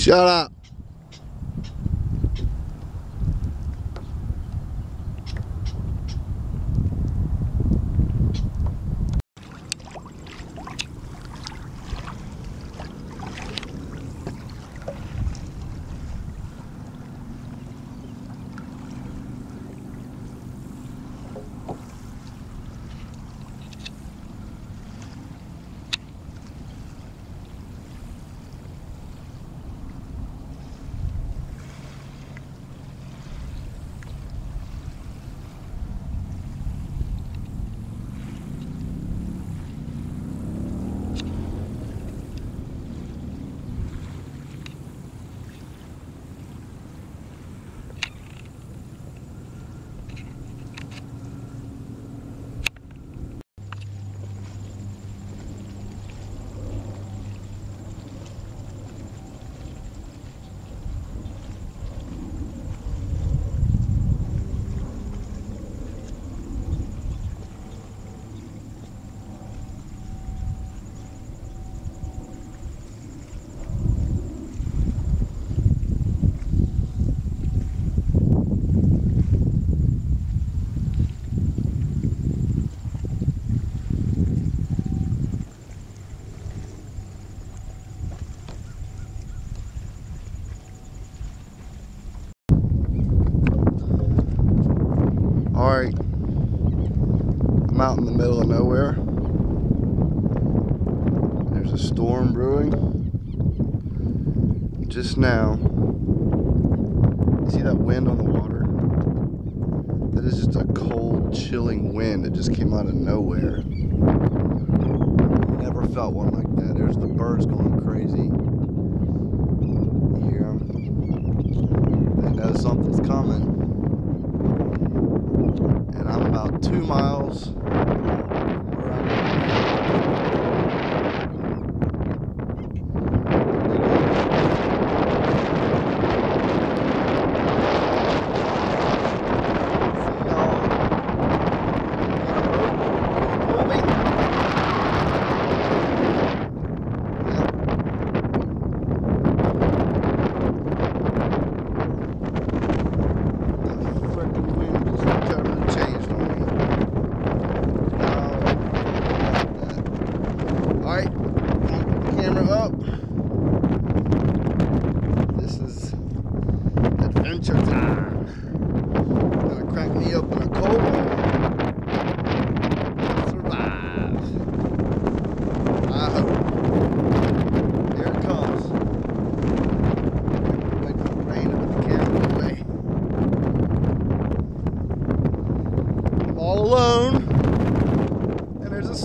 Shut up. All right. I'm out in the middle of nowhere. There's a storm brewing. Just now. You see that wind on the water? That is just a cold, chilling wind that just came out of nowhere. Never felt one like that. There's the birds going crazy. You hear them? They know something's coming about two miles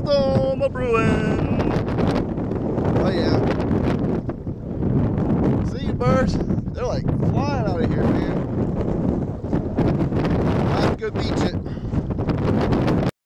Oh yeah. See you birds? They're like flying out of here, man. I have to go beach it.